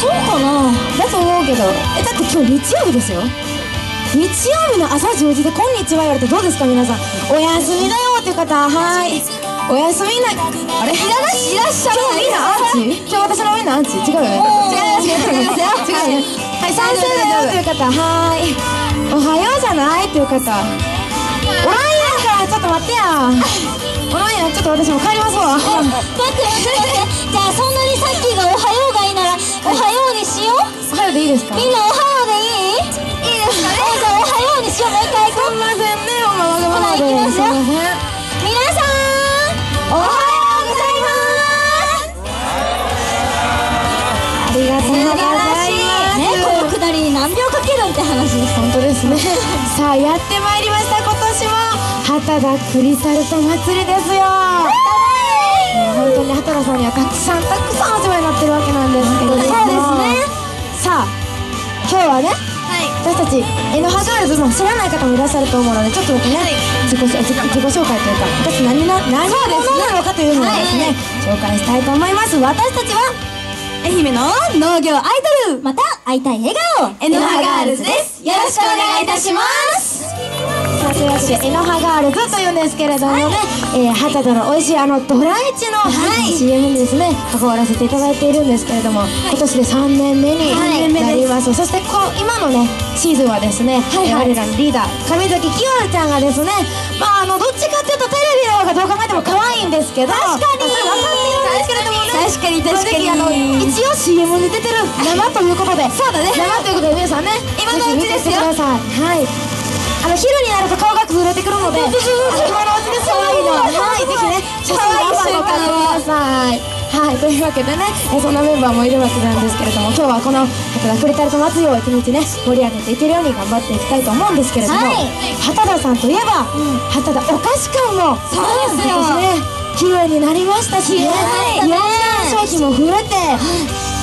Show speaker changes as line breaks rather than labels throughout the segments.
そうかな？だと思うけど。えだって今日日曜日ですよ。日曜日の朝10時で「こんにちは」言われてどうですか？皆さん。お休みだよっていう方。はい。お休みなあれ？いらっしゃる今日みんなアンチ？今日私のみんなアンチ？違うよ。ね違います違いますよ。違うよ。ねはい賛成だよっていう方。はい。おはようじゃないっていう方。おらんやんか。らちょっと待ってや
けるんって話です。
本当ですね。さあやってまいりました。今年も。畑田クリスタルト祭りですよ。本当に畑田さんにはたくさんたくさんお世話になってるわけなんですけれども。
そうですね。
さあ今日はね私たちエノハガールズも知らない方もいらっしゃると思うのでちょっとね、自己自己自己紹介というか私何な何者なのかというのをですね、紹介したいと思います私たちは
愛媛の農業アイドルまた会いたい笑顔。愛の葉 Girls です。よろしくお願いいたします。
さあというわけで愛の葉 Girls というんですけれどもね、えー、ハタダの美味しいあのドライチの、CM にですね関わらせていただいているんですけれども、今年で3年目に
はい。
なります、そしてこ今のねシーズンはですね、
はいはい。
我らのリーダー上崎清ちゃんがですねまああのどっちかっていうとテレビの方がどう考えても可愛いんですけど確かにですけれどもね。
確かに確かに。
あの一応 CM に出てる。生ということで。
そうだね。
生ということで皆さんね。
今のうちですよ
ぜひ見てください。はい。あの昼になると顔が崩れてくるので。今のうちですよ。は。い。ぜひね写真を撮ってください。はい。というわけでねえそんなメンバーもいるわけなんですけれども今日はこの畑田クリタルト祭りを一日ね盛り上げていけるように頑張っていきたいと思うんですけれども、
はい。
畑田さんといえば、畑田お菓子館も
そうですよ。
ね綺麗になりましたしね商品も増えて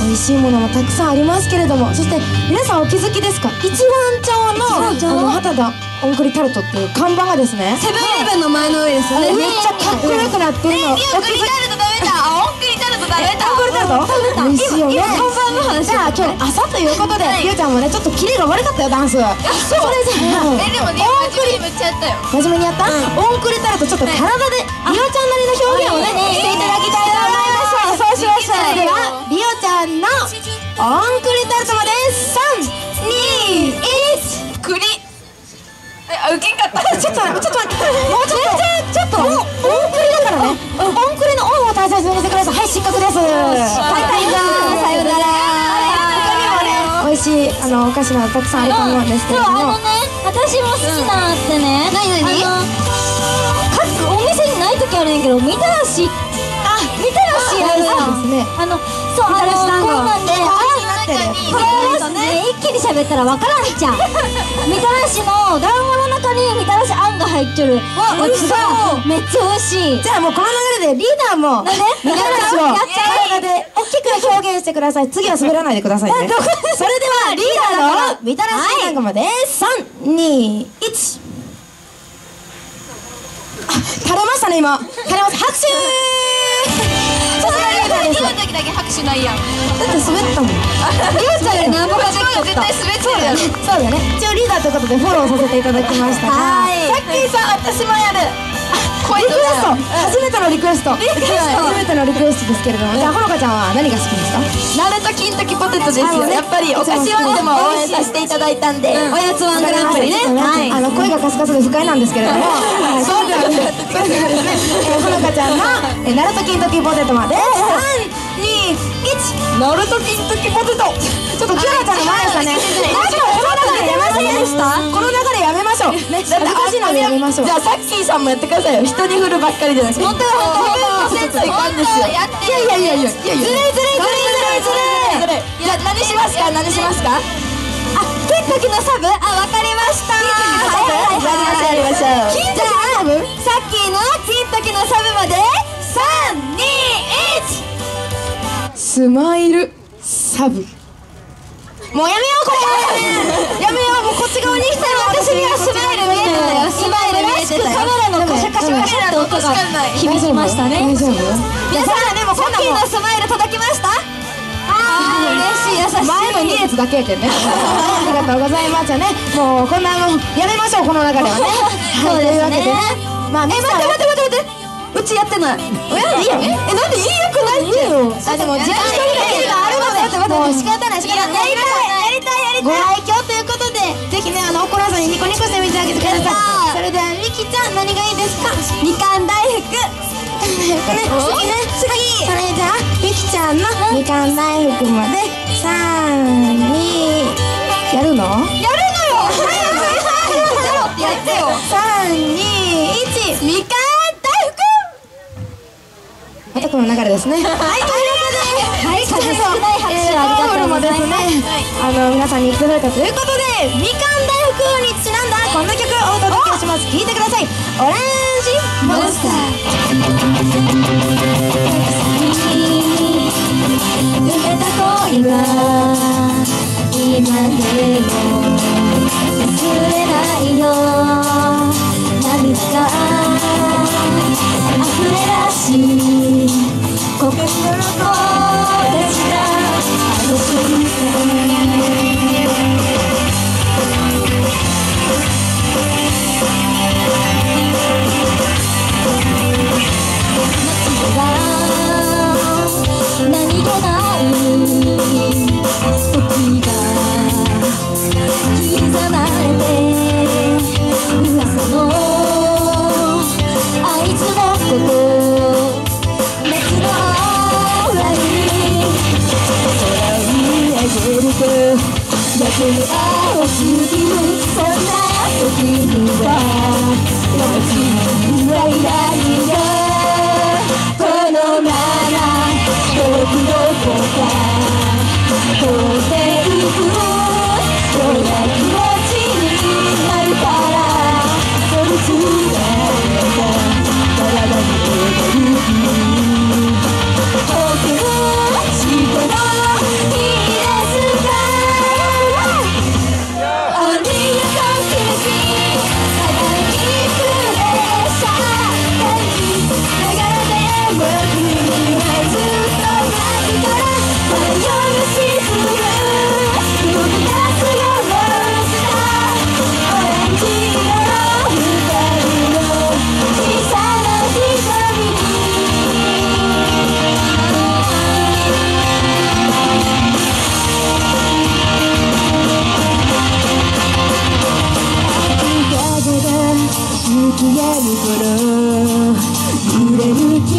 美味しいものもたくさんありますけれどもそして皆さんお気づきですか？一番町のあの畑田オンクリタルトっていう看板がですね
セブンイレブンの前の上ですよね。
めっちゃかっこよくなってるのお気づき
オンクリタル
タルト美味しいよね。
今看板の話。
じゃあ今日朝ということでりょうちゃんもねちょっとキレが悪かったよダンス。それじゃあ
えでもね真面目にむっちゃやったよ。
真面目にやった、オンクリタルトちょっと体でリオちゃんなりの表現をねしていただきたいと思いましょうそうしましょう。ではリオちゃんのオンクリタルトまで321
栗えあウケんかった。
ちょっと待ってちょっと待って。もうちょっとちょっとオンクリだからねオンクリのオンを大切にしてください。はい失格です。バイバイ。
さよなら。
美味しいあのお菓子などたくさんあると思うんですけれども、
あのね私も好きなのってね、何何？各お店にない時あるんやけどみたらし。あみたらしあるやん。
ですね
あのそうあのこんなんで
なってる
ね一気に喋ったらわからんちゃうみたらしの団子の中にみたらしあんが入っちょる。わ
美味しそう
めっちゃ美味しい。
じゃあもうこの流れでリーダーも
なんで？
みたらしを
やっちゃう。
体で大きく表現してください。次は滑らないでくださいね。それではリーダーのみたらし団子まで。321あ垂れましたね今。垂れました。拍手さで
の時だけ拍手ないやん。
だって滑ったもん。リオちゃんより何ぼかできとった
絶対滑ってる
そうだね。一応リーダーということでフォローさせていただきましたが。
はい。
さっきさん私もやる。リクエスト。初めてのリクエスト。リクエスト。初めてのリクエストですけれども。じゃあほのかちゃんは何が好きですか？
ナルト金時ポテトです
あのね
よやっぱりお菓子ワンでも応援させていただいたんで。おやつワングランプリね。はい
あの声がカスカスで不快なんですけれども。はい。そうではねそれではですねえーほのかちゃんのえーナルト金時ポテト。まで321ナルト金時ポテトちょっとキュラちゃんの前でしたねなんかこの流れやめましたこの流れやめましょう。ね難しいのでやめましょう。
じゃあさっきーさんもやってくださいよ。人に振るばっかりじゃなくて。本当本当ちょっといやって
いやいやいや
ずるいずるいずるいずるい。ずるいじゃあ何しますか？何しますか？あ金時のサブ？あわかりました。はいはいやりましょうやりましょう
金時のサブ
さっきの金時のサブまで321
スマイルサブ。もうやめようこれ。やめようもうこっち側に来たら
私にはスマイル見えてたよ。スマイル見えてたよ
カメラのカシャカシャカシャって音が
響きましたね
大丈夫
皆さんでもさっきのスマイル届きました嬉しい優しい
前の2列だけやけんねありがとうございますじゃあねもうこんなもうやめましょうこの流れはねはいというわけでねまあねえ待って待って待って待って。
うちやってない。
親でいいや。えなんでいいよくないって。よあでも時間一人だけがあるのでもう仕方ない。仕方ない。やりたい。やりたいやりたい愛嬌ということでぜひねあの怒らずにニコニコして見てあげてください。それではみきちゃん何がいいですか？
みかん大福。
ね、次ね次。それじゃあきちゃんのみかん大福まで。32やるの？
やるのよ。早くやってよ。
32
みかん大福
またこの流れですね。はいとい。うことではい。数少ない拍手ありがとうございます、ね、あの皆さんにいただいたということでみかん大福にちなんだこんな曲をお届けします聞いてくださいオレンジモンスター
今でも忘れないよ涙が溢れ出し心の子たちが楽しむ何気ないくけに青すぎるそんな時には私はいないがこのまま遠くどこか飛んでいく心揺れる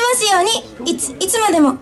ますようにいついつまでも。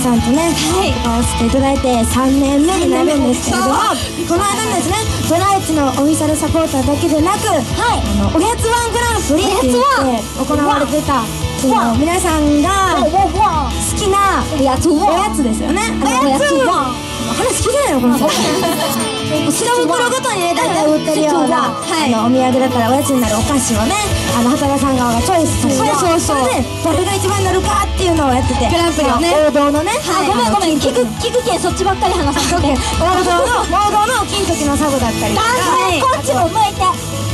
さんと
ね、
はい
会わせていただいて3年目になるんですけれどもこの間にですねドライチのオフィシャルサポーターだけでなく、はい、あのおやつワングランプリって言って行われてた皆さんが好きな
おやつ
ですよね。
おやつワン
話聞いてないのこの人。一袋ごとにね大体売ってるような、
はい。
あのお土産だったらおやつになるお菓子をねあの畑田さん側がチョイスされて
そうそうそう。
れで誰が一番になるかっていうのをやってて
グランプリをね
王道のね、
あごめんごめん聞く聞くけんそっちばっかり話さんとけ
王道の 王道の金時のサブだったりとか。
はい。
こっちも向いて。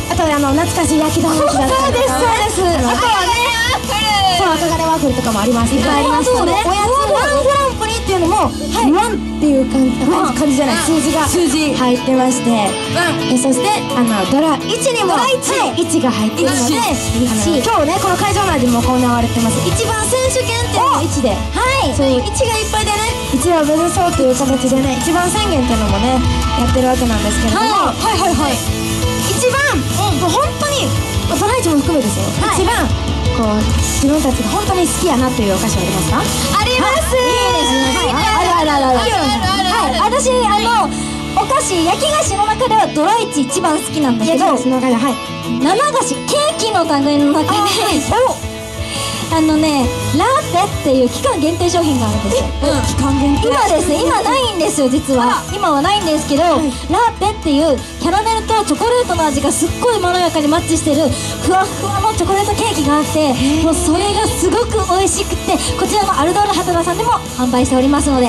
あとあの懐かしい焼き玉だったりとか。
そうですそうです。
あ
とはね
そう赤金ワッフルとかもあります。いっぱいあります
そうね。
おやつワングランプリっていうのも、ワンっていう感じ感じ感じじゃない数字が
数字。
入ってまして。えそしてあのドラ1にも
ドラ1
はい1が入ってるので今日ねこの会場内でも行われてます。一番選手権っていうのも1で。はい。そう。1がいっぱいでね。1を目指そうという形でね一番宣言っていうのもねやってるわけなんですけれども、
はい。はいはい
一番、もう本当にまあドライチも含めですよ、一番こう自分たちが本当に好きやなっていうお菓子はありますか？
あります。
いいですねはい
あるあるあるある
ある
はい。私あのお菓子焼き菓子の中ではドライチ一番好きなんだけど。
その中ではい
生菓子ケーキの類の中であのねラーペっていう期間限定商品があるんですよ。
期間限定？
今ですね今ないんですよ実は。今はないんですけど、ラーペっていうキャラメルとチョコレートの味がすっごいまろやかにマッチしてるふわふわのチョコレートケーキがあってもうそれがすごく美味しくてこちらのアルドール畑田さんでも販売しておりますので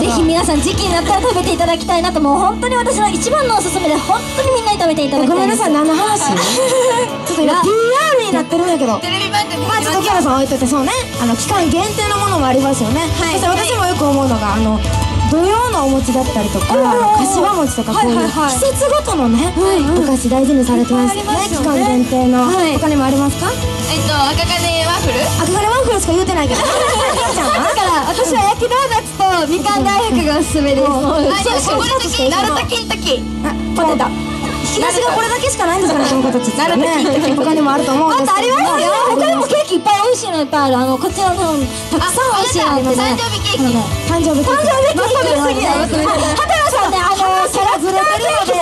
ぜひ皆さん時期になったら食べていただきたいなともう本当に私の一番のおすすめで本当にみんなに食べていただきたい
ごめんなさい何の話？ちょっと今 PR になってるんだけど。
テレビ番組
まあちょっと木原さん置いといてそうねあの期間限定のものもありますよね、
はい
そして私もよく思うのがあの土曜のお餅だったりとか柏餅とかこういう季節ごとのね、
はい
お菓子大事にされてますよね期間限定の、
はい
他にもありますか
えっと、赤金ワッフル
赤金ワッフルしか言うてないけど
だから私は焼きドーナツとみかん大福がおすすめです
うん
あ、
そうそう
時、ナルト金時
あポテト引き出しがこれだけしかないんですかね。この子たちってね他にもあると思うんです
あとありますよ。他に
も
もケーキいっぱい美味しいのいっぱいある。あのこちらのたくさん美味しいのあってね。
誕生日ケーキ。
誕生日ケーキ。
誕生日ケーキ
とめすぎ
畑野さんねあの
話がずれてるので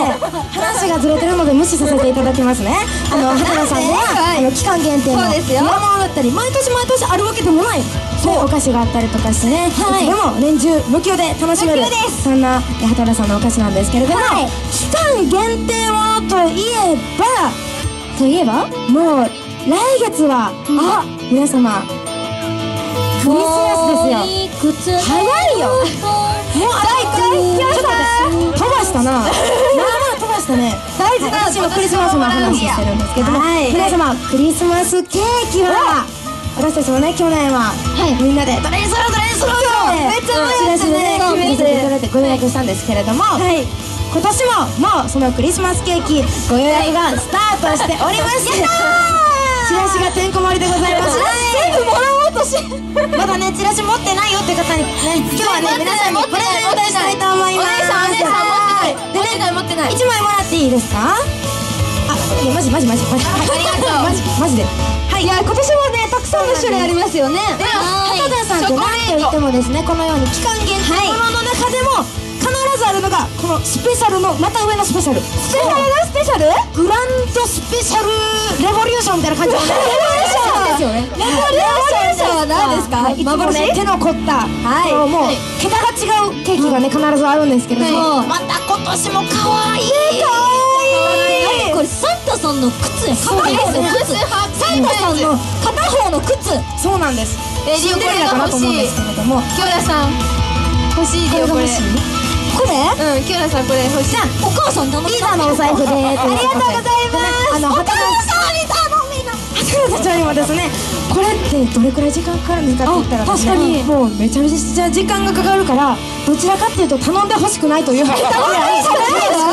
話がずれてるので無視させていただきますね。あの畑田さんでは、あの期間限定の
そうですよ。
裏物だったり毎年毎年あるわけでもないそう。お菓子があったりとかしてね、
はい。
でも年中無休で楽しめるそんなえ畑田さんのお菓子なんですけれども、
はい。
期間限定ものといえば
といえば
もう来月はあ皆様クリスマスですよ。早いよ。もうあとちょっと待って飛ばしたな。まあまあ飛ばしたね。大事な私もクリスマスの話してるんですけども、
はい。
皆様クリスマスケーキは私たちもね去年は、みんなでどれにするどれにするよ
めっちゃ
チラシでね。決めていただいてご予約したんですけれども、
はい。
今年ももうそのクリスマスケーキご予約がスタートしておりますチラシがてんこ盛りでございます。
全部もらおうとし。
まだねチラシ持ってないよって方に。ね今日はね皆さんにプレゼントしたいと思います。
お姉さんお姉さん持ってない。持ってない。持ってない。
一枚もらっていいですか？あいやマジマジマジマジ。
ありがとう。
マジマジで。はい。
いや今年もねたくさんの種類ありますよね。
畑田さんって何と言ってもですねこのように期間限定ものの中でも必ずあるのがこのスペシャルのまた上のスペシャル。スペシャルなスペシャル？グランドスペシャルレボリューションみたいな感じ。レボリューションですよね。
レボリューションは何ですか？
はい。ね手の凝った
はい。
もう桁が違うケーキがね必ずあるんですけれども。
そう
また今年も可愛い。
これサンタさんの靴や片方の靴。サンタさんの片方の靴。
そうなんです。
え
シンデレラかなと思うんですけれども。
キョラさん。欲しいよこれ
これ？
うん、キョラさんこれ欲しい。
お母さん頼ん
リーダーのお財布でありがとうございます。あの畑田
さんに頼みな。
畑田社長にもですねこれってどれくらい時間かかるんですかって言ったらね
あ確かに。
もうめちゃめちゃ時間がかかるからどちらかっていうと頼んでほしくないというぐら いか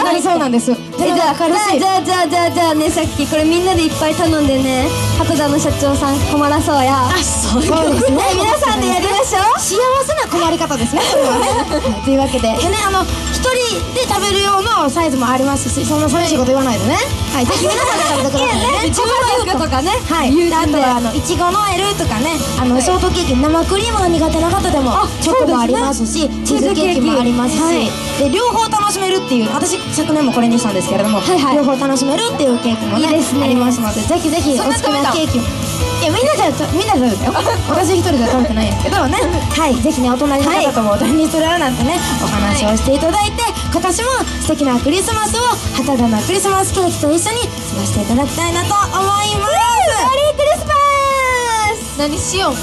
かりそうなんです
えじゃあじゃあじゃあじゃあじゃあねさっきこれみんなでいっぱい頼んでね白山の社長さん困らそうや。
あそう
ですね。皆さんでやりましょう。
幸せな困り方ですね というわけで。でねあの一人で食べる用のサイズもありますしそんな寂しいこと言わないでね。はいぜひ皆さんで食べてくださいね。
チョコレートとかね。
はい、であとはあのいちごの L とかね。あの、ショートケーキ生クリームが苦手な方でもチョコもありますし。チーズケーキもありますし、
はい。
で両方楽しめるっていう私昨年もこれにしたんですけれども、
はいはい。
両方楽しめるっていうケーキもね
いいですね。
ありますのでぜひぜひお好きなケーキも。いやみんなじゃみんなで食べたよ私一人では食べてないんですけどね。はい。ぜひねお隣の方ともお隣にするなんてねお話をしていただいて今年も素敵なクリスマスを旗田のクリスマスケーキと一緒に過ごしていただきたいなと思います。メリークリスマス。
何しよう。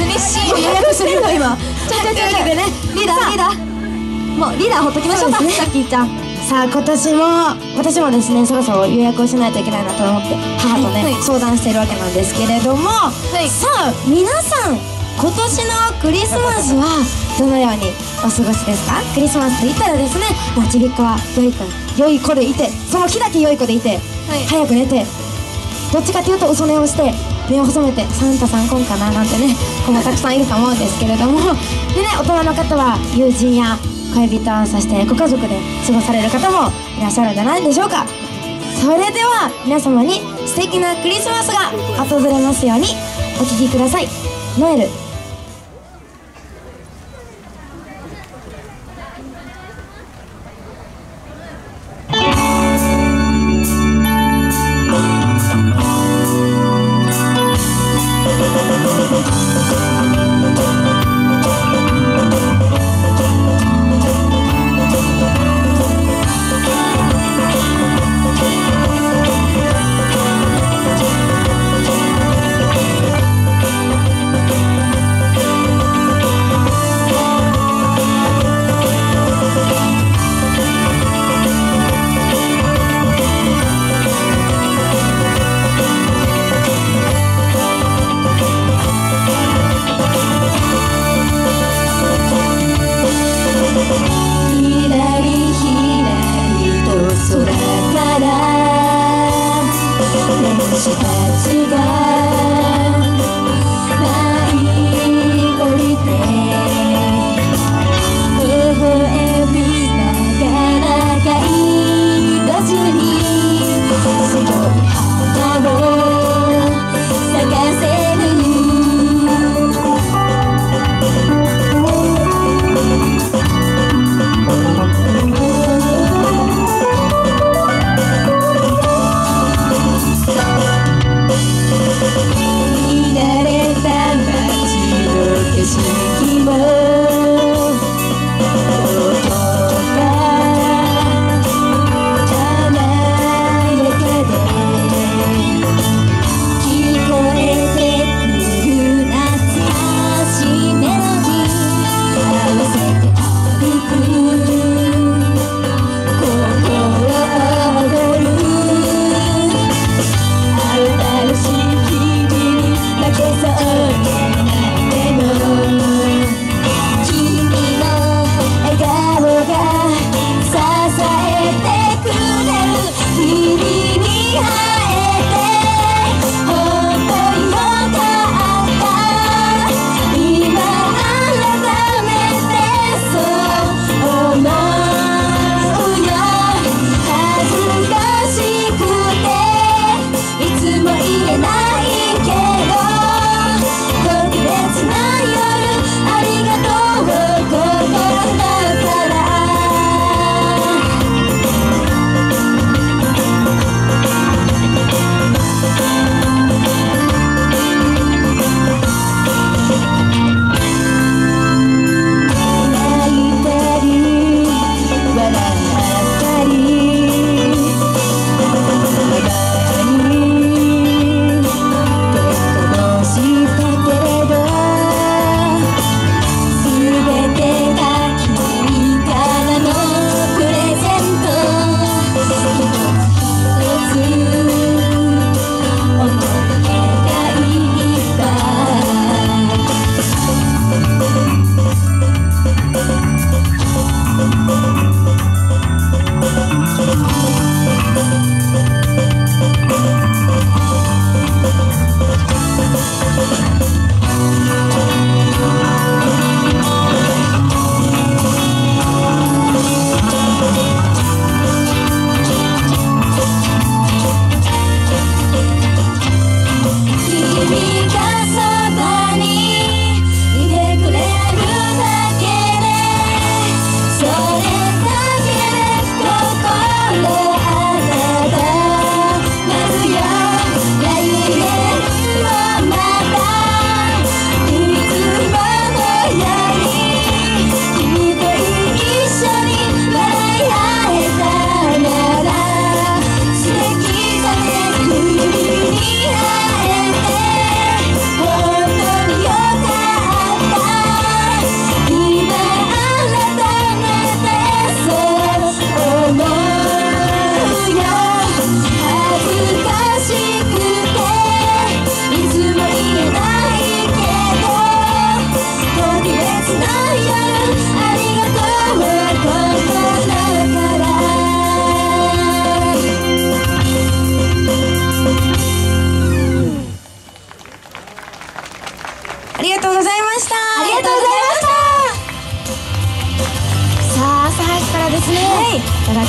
何しよう。
予約するよ今。
ちょちょちょちょ。ねリーダーリーダー。もうリーダーほっときましょうか。さっきちゃん
さあ今年も私もですねそろそろ予約をしないといけないなと思って母とね、
はい
相談しているわけなんですけれども、
い。
さあ皆さん今年のクリスマスはどのようにお過ごしですか？クリスマスと言ったらですねまあちびっ子は良い子良い子でいてその日だけ良い子でいて、早く寝てどっちかというと嘘寝をして目を細めてサンタさん来んかななんてね子もたくさんいると思うんですけれども。でね大人の方は友人や恋人そしてご家族で過ごされる方もいらっしゃるんじゃないでしょうか。それでは皆様に素敵なクリスマスが訪れますようにお聴きください。ノエル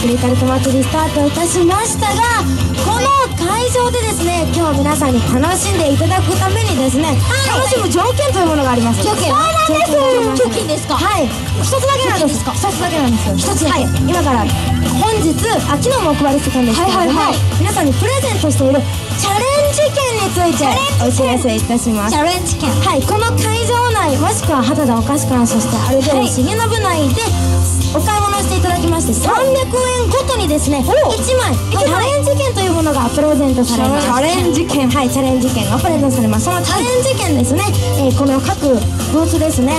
クリカルト祭りスタートいたしましたがこの会場でですね今日皆さんに楽しんでいただくためにですね、楽しむ条件というものがあります。
条件
そうなんです。
条件ですか？
はい。一つだけなんです。一つだけなんです
一つ
はい。今から本日あ昨日もお配りしてたんですけれども、
はいはいはい。
皆さんにプレゼントしているチャレンジ券についてお知らせいたします。
チャレンジ券。
はい、この会場内もしくは肌田お菓子館そしてアルベル重信内でおまして300円ごとにですね1枚チャレンジ券というものがプレゼントされます。
チャレンジ
券。はいチャレンジ券がプレゼントされます。そのチャレンジ券ですね、えーこの各ブースですね。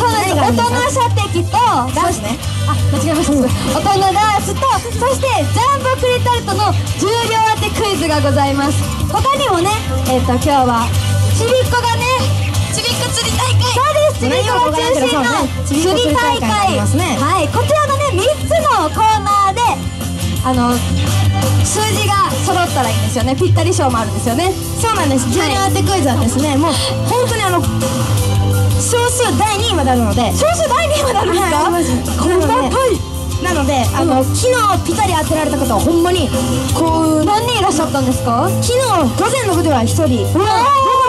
そうです。大人射的と
そうですね。
あ間違えました。大人ダーツとそしてジャンボクリタルトの重量当てクイズがございます。他にもねえっ、と今日はちびっこがねちびっこ釣り大会すちびっこが中心の釣り大会はいこちらのね3つのコーナーであの数字が揃ったらいいんですよね。ぴったり賞もあるんですよね。
そうなんです。重量当てクイズはですね、もう本当にあの少数第2位まであるので。
少数第2位まであるんですか、
はいなのであの、昨日ぴったり当てられた方はほんまにこう
何人いらっしゃったんですか？
昨日午前の部では1人。午後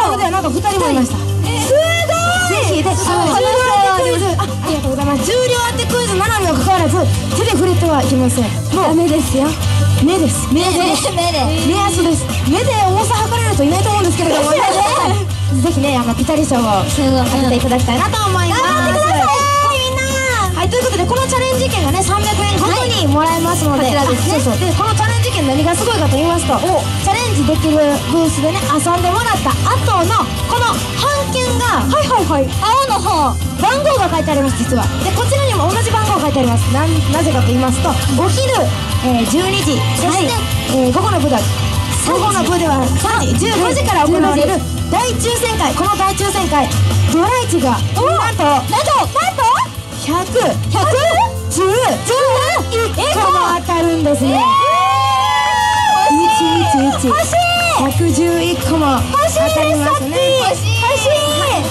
の部ではなんと2人もいました。
すごい
ぜひで
そう
重量当てクイズありがとう。ございます重量当てクイズなのにもかかわらず手で触れてはいけませんもうダメですよ目です目で
目で
目安です目で重さ測れる人いないと思うんですけれどもぜひねあのピタリ賞を当てていただきたいなと思います
頑張ってください
はいということでこのチャレンジ券がね300円ごとにもらえますので、
こちらですね
でこのチャレンジ券何がすごいかと言いますとチャレンジできるブースでね遊んでもらった後のこの半券がはいはいはい。青の方番号が書いてあります実は。でこちらにも同じ番号が書いてあります。なんなぜかと言いますとお昼、えー12時そして、えー午後の部では午後の部では3時15時から行われる大抽選会。この大抽選会ドライチがなんとなんとなんと？100 110 11個も当たるんですね。111 111個も当たりますね。
欲しい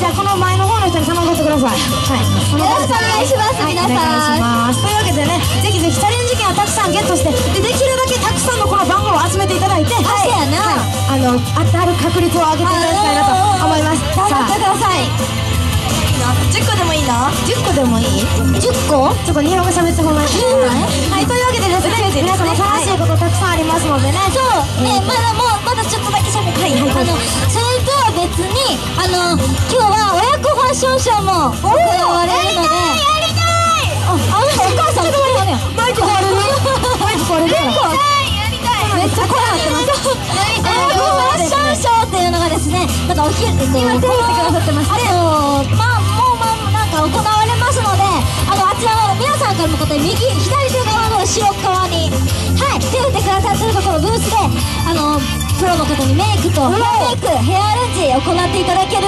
じゃあこの前の方の人に頼んでってください。はい。
よろしくお願いします
はい。
皆さん。
お願いします。というわけでねぜひぜひチャレンジ券をたくさんゲットしてでできるだけたくさんのこの番号を集めていただいて
そうやな。
はい。あの当たる確率を上げていただきたいなと思います。
頑張ってください。
10個でもいいの？10個でもいい？10個？ちょっと日本語喋ってもらっていい。はいというわけでですね皆さんも楽しいことたくさんありますのでね。
そう。ねまだもうまだちょっとだけ喋って、
はい。はいはい
あのそれとは別にあの今日は親子ファッションショーも行われるので。やりたいああのお母さん
マイク壊れるマイク壊れるから。
めっちゃ怖かったます。親子ファッションショーっていうのがですねなんかお昼えっと今手を振ってくださってます。あのまあもうまあなんか行われますのであのあちらの皆さんから向かって右左手側の後ろ側にはい手を振ってくださってるところブースであのプロの方にメイクとヘアメイクヘアアレンジ行っていただける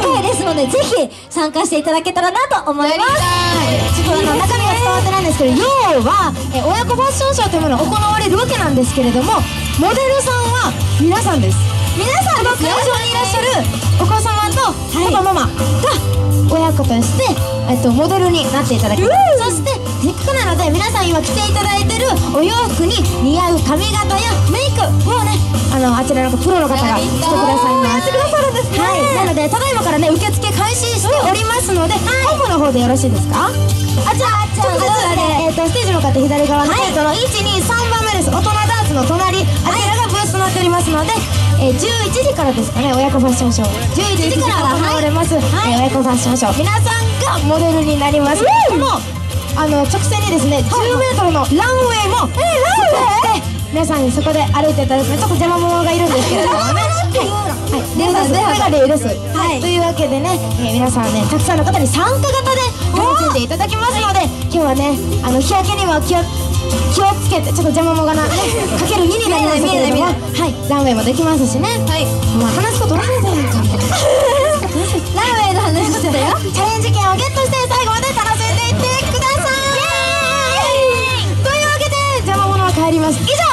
機会ですのでぜひ参加していただけたらなと思います。
ちょっとあの中身が伝わってないんですけど要はえ親子ファッションショーというものが行われるわけなんですけれどもモデルさんは皆さんです。皆さんの会場にいらっしゃるお子様とパパママが親子として、えっと、モデルになっていただきます。そしてせっかくなので皆さん今着ていただいてるお洋服に似合う髪型やメイクをねあのあちらのプロの方がしてくださいます。
やってくださるんですね
はい。なのでただいまからね受付開始しておりますので、本部の方でよろしいですか？あじゃあちょっとずつね、えー、とステージ向かって左側の、えーとの123番目です。大人ダーツの隣あちらがブースとなっておりますので、えー、11時からですかね親子ファッションショー。11時から行われます、えー親子ファッションショー。皆さんがモデルになります、このあの直線にですね、10メートルのランウェイも作って皆さんにそこで歩いていただくのちょっと邪魔者がいるんですけれどもねはい、はい、レースこれがレールス、はい、というわけでね、えー皆さんねたくさんの方に参加型で楽しんでいただきますので今日はねあの日焼けには気を気をつけてちょっと邪魔者がなかける2になりますけれどもはいランウェイもできますしねはいまあ話すこと忘れてるんか
ランウェイの話してたよ
チャレンジ券をゲットしてります。以上。